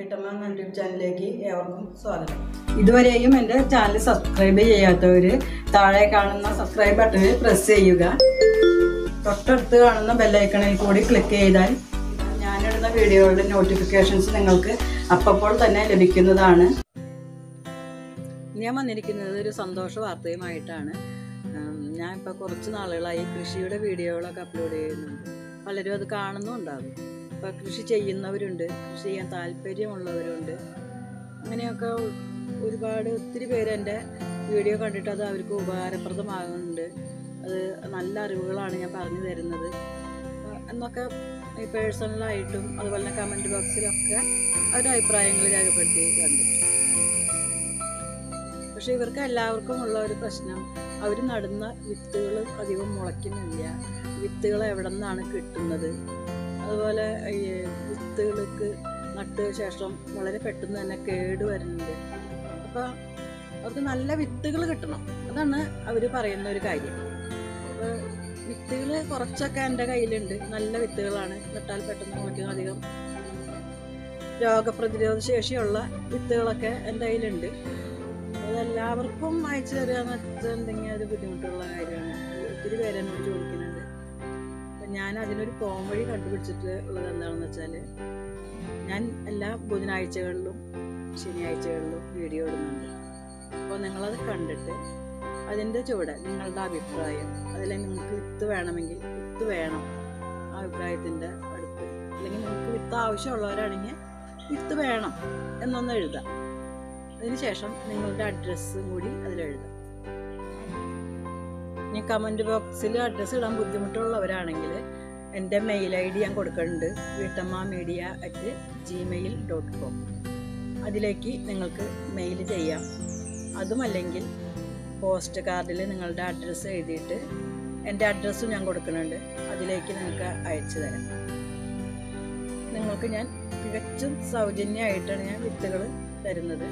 എന്ന യൂട്യൂബ് ചാനലിലേക്ക് ഏവർക്കും സ്വാഗതം. ഇതുവരെയും എന്റെ ചാനൽ സബ്സ്ക്രൈബ് ചെയ്യാത്തവർ താഴെ കാണുന്ന സബ്സ്ക്രൈബ് ബട്ടണിൽ പ്രസ് ചെയ്യുക. തൊട്ടടുത്ത് കാണുന്ന ബെല്ലൈക്കണിൽ കൂടി ക്ലിക്ക് ചെയ്താൽ ഞാനിടുന്ന വീഡിയോകളുടെ നോട്ടിഫിക്കേഷൻസ് നിങ്ങൾക്ക് അപ്പോൾ തന്നെ ലഭിക്കുന്നതാണ്. ഞാൻ വന്നിരിക്കുന്നത് ഒരു സന്തോഷ വാർത്തയുമായിട്ടാണ്. ഞാൻ ഇപ്പോൾ കുറച്ച് നാളുകളായി കൃഷിയുടെ വീഡിയോകളൊക്കെ അപ്ലോഡ് ചെയ്യുന്നുണ്ട്. പലരും അത് കാണുന്നുണ്ടാകും ഇപ്പോൾ കൃഷി ചെയ്യുന്നവരുണ്ട് കൃഷി ചെയ്യാൻ താല്പര്യമുള്ളവരുണ്ട്. അങ്ങനെയൊക്കെ ഒരുപാട് ഒത്തിരി പേര് എന്റെ വീഡിയോ കണ്ടിട്ട് അത് അവർക്ക് ഉപകാരപ്രദമാകുന്നുണ്ട്. അത് നല്ല അറിവുകളാണ് ഞാൻ പറഞ്ഞു തരുന്നത്. എന്നൊക്കെ ഈ പേഴ്സണലായിട്ടും അതുപോലെ തന്നെ കമന്റ് ബോക്സിലൊക്കെ അവരുടെ അഭിപ്രായങ്ങൾ രേഖപ്പെടുത്തി പക്ഷേ പക്ഷെ ഇവർക്ക് എല്ലാവർക്കും ഉള്ള ഒരു പ്രശ്നം അവർ നടുന്ന വിത്തുകൾ അധികം മുളയ്ക്കുന്നില്ല. വിത്തുകൾ എവിടെ നിന്നാണ് കിട്ടുന്നത്? അതുപോലെ ഈ വിത്തുകൾക്ക് നട്ട് ശേഷം വളരെ പെട്ടെന്ന് തന്നെ കേട് വരുന്നുണ്ട്. അപ്പോൾ അവർക്ക് നല്ല വിത്തുകൾ കിട്ടണം. അതാണ് അവർ പറയുന്ന ഒരു കാര്യം. അപ്പോൾ വിത്തുകൾ കുറച്ചൊക്കെ എന്റെ കയ്യിലുണ്ട്. നല്ല വിത്തുകളാണ്. നട്ടാൽ പെട്ടെന്ന് മുളയ്ക്കും അധികം രോഗപ്രതിരോധ ശേഷിയുള്ള വിത്തുകളൊക്കെ എന്റെ കയ്യിലുണ്ട്. അതെല്ലാവർക്കും അയച്ചു തരിക എന്ന് വെച്ചിട്ടുണ്ടെങ്കിൽ അത് ബുദ്ധിമുട്ടുള്ള കാര്യമാണ്. ഒത്തിരി പേര് എന്നോട് ചോദിക്കുന്നുണ്ട്. അപ്പം ഞാൻ അതിനൊരു പോംവഴി കണ്ടുപിടിച്ചിട്ട് ഉള്ളത് എന്താണെന്ന് വെച്ചാൽ ഞാൻ എല്ലാ ബുധനാഴ്ചകളിലും ശനിയാഴ്ചകളിലും വീഡിയോ ഇടുന്നുണ്ട്. അപ്പോൾ നിങ്ങളത് കണ്ടിട്ട് അതിന്റെ ചുവടെ നിങ്ങളുടെ അഭിപ്രായം അതിൽ നിങ്ങൾക്ക് വിത്ത് വേണമെങ്കിൽ വിത്ത് വേണം ആ അഭിപ്രായത്തിന്റെ അടുത്ത്. അല്ലെങ്കിൽ നിങ്ങൾക്ക് വിത്ത് ആവശ്യമുള്ളവരാണെങ്കിൽ വിത്ത് വേണം എന്നൊന്ന് എഴുതാം. അതിനുശേഷം നിങ്ങളുടെ അഡ്രസ്സും കൂടി അതിലെഴുതാം ഇനി കമന്റ് ബോക്സിൽ അഡ്രസ്സ് ഇടാൻ ബുദ്ധിമുട്ടുള്ളവരാണെങ്കിൽ എന്റെ മെയിൽ ഐ ഡി ഞാൻ കൊടുക്കുന്നുണ്ട് Veettamma media at Gmail dot com അതിലേക്ക് നിങ്ങൾക്ക് മെയിൽ ചെയ്യാം. അതുമല്ലെങ്കിൽ പോസ്റ്റ് കാർഡിൽ നിങ്ങളുടെ അഡ്രസ്സ് എഴുതിയിട്ട് എന്റെ അഡ്രസ്സും ഞാൻ കൊടുക്കുന്നുണ്ട് അതിലേക്ക് നിങ്ങൾക്ക് അയച്ചു തരാം. നിങ്ങൾക്ക് ഞാൻ തികച്ചും സൗജന്യമായിട്ടാണ് ഞാൻ വിത്തുകൾ തരുന്നത്.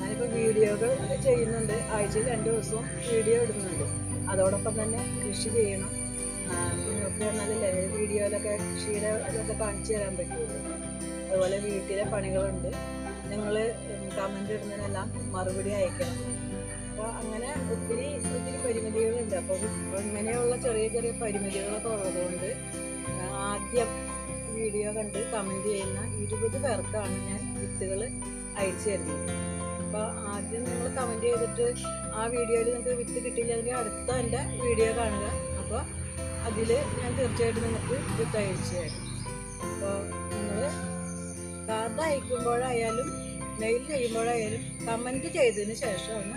ഞാനിപ്പോൾ വീഡിയോകൾ ചെയ്യുന്നുണ്ട്. ആഴ്ചയിൽ രണ്ട് ദിവസവും വീഡിയോ ഇടുന്നുണ്ട്. അതോടൊപ്പം തന്നെ കൃഷി ചെയ്യണം. നിങ്ങൾക്ക് നല്ല വീഡിയോയിലൊക്കെ കൃഷിയുടെ ഇതൊക്കെ കാണിച്ചു തരാൻ പറ്റുള്ളൂ. അതുപോലെ വീട്ടിലെ പണികളുണ്ട്. നിങ്ങൾ കമന്റ് ഇടുന്നതിനെല്ലാം മറുപടി അയക്കണം. അപ്പോൾ അങ്ങനെ ഒത്തിരി ഒത്തിരി പരിമിതികളുണ്ട്. അപ്പോൾ ഇങ്ങനെയുള്ള ചെറിയ ചെറിയ പരിമിതികളൊക്കെ ഉള്ളതുകൊണ്ട് ആദ്യം വീഡിയോ കണ്ട് കമന്റ് ചെയ്യുന്ന ഇരുപത് പേർക്കാണ് ഞാൻ വിത്തുകൾ അയച്ചു തരുന്നത്. അപ്പോൾ ആദ്യം നിങ്ങൾ കമന്റ് ചെയ്തിട്ട് ആ വീഡിയോയിൽ നിങ്ങൾക്ക് വിത്ത് കിട്ടിയില്ലെങ്കിൽ അടുത്ത എന്റെ വീഡിയോ കാണുക. അപ്പോൾ അതിൽ ഞാൻ തീർച്ചയായിട്ടും നിങ്ങൾക്ക് വിത്ത് അയച്ചു തരാം. അപ്പോൾ നിങ്ങൾ കാർഡ് അയക്കുമ്പോഴായാലും മെയിൽ ചെയ്യുമ്പോഴായാലും കമന്റ് ചെയ്തതിന് ശേഷമാണ്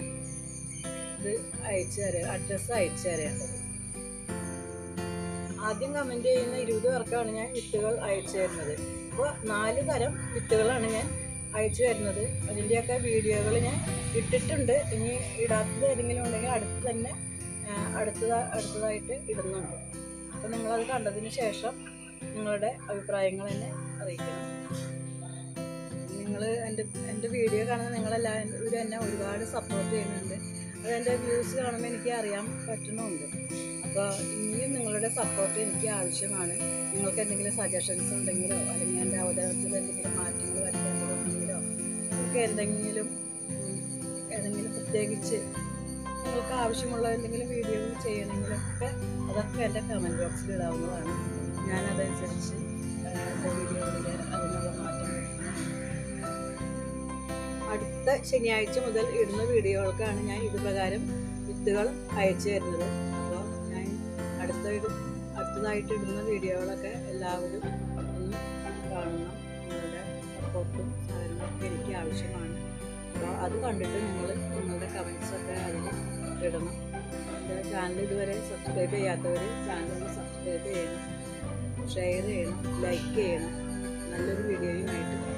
ഇത് അയച്ചു തരാം അഡ്രസ്സ് അയച്ചു തരേണ്ടത്. ആദ്യം കമന്റ് ചെയ്യുന്ന ഇരുപത് പേർക്കാണ് ഞാൻ വിത്തുകൾ അയച്ചു തരുന്നത്. അപ്പോൾ നാല് തരം വിത്തുകളാണ് ഞാൻ അയച്ചു തരുന്നത്. അതിന്റെയൊക്കെ വീഡിയോകൾ ഞാൻ ഇട്ടിട്ടുണ്ട്. ഇനി ഇടാത്തത് ഏതെങ്കിലും ഉണ്ടെങ്കിൽ അടുത്ത് തന്നെ അടുത്തതാ അടുത്തതായിട്ട് ഇടുന്നുണ്ട്. അപ്പോൾ നിങ്ങളത് കണ്ടതിന് ശേഷം നിങ്ങളുടെ അഭിപ്രായങ്ങൾ എന്നെ അറിയിക്കണം. നിങ്ങൾ എന്റെ എന്റെ വീഡിയോ കാണുന്ന നിങ്ങളെല്ലാവരും എന്നെ ഒരുപാട് സപ്പോർട്ട് ചെയ്യുന്നുണ്ട്. അത് എന്റെ വ്യൂസ് കാണുമ്പോൾ എനിക്ക് അറിയാൻ പറ്റണമുണ്ട് അപ്പോൾ ഇനിയും നിങ്ങളുടെ സപ്പോർട്ട് എനിക്ക് ആവശ്യമാണ്. നിങ്ങൾക്ക് എന്തെങ്കിലും സജഷൻസ് ഉണ്ടെങ്കിലോ അല്ലെങ്കിൽ എന്റെ അവതരണത്തിൽ എന്തെങ്കിലും മാറ്റങ്ങൾ വരുത്തേണ്ടതുണ്ടെങ്കിലോ ഒക്കെ എന്തെങ്കിലും ഏതെങ്കിലും പ്രത്യേകിച്ച് നിങ്ങൾക്ക് ആവശ്യമുള്ള എന്തെങ്കിലും വീഡിയോകൾ ചെയ്യണമെങ്കിലൊക്കെ അതൊക്കെ എന്റെ കമന്റ് ബോക്സിൽ ഇടാവുന്നതാണ്. ഞാനതനുസരിച്ച് എന്റെ വീഡിയോകളിൽ അതിനുള്ള മാറ്റം അടുത്ത ശനിയാഴ്ച മുതൽ ഇടുന്ന വീഡിയോകൾക്കാണ് ഞാൻ ഇതുപ്രകാരം വിത്തുകൾ അയച്ചു തരുന്നത്. അപ്പോൾ ഞാൻ അടുത്ത അടുത്തതായിട്ട് ഇടുന്ന വീഡിയോകളൊക്കെ എല്ലാവരും ഒന്ന് കാണണം. നിങ്ങളുടെ സപ്പോർട്ടും സാധനങ്ങളൊക്കെ എനിക്ക് ആവശ്യമാണ്. അപ്പോൾ അത് കണ്ടിട്ട് നിങ്ങൾ നിങ്ങളുടെ കമൻസൊക്കെ അതിൽ ഇടണം. എന്റെ ചാനൽ ഇതുവരെ സബ്സ്ക്രൈബ് ചെയ്യാത്തവർ ചാനൽ സബ്സ്ക്രൈബ് ചെയ്യണം. ഷെയർ ചെയ്യണം. ലൈക്ക് ചെയ്യണം. നല്ലൊരു വീഡിയോയുമായിട്ട്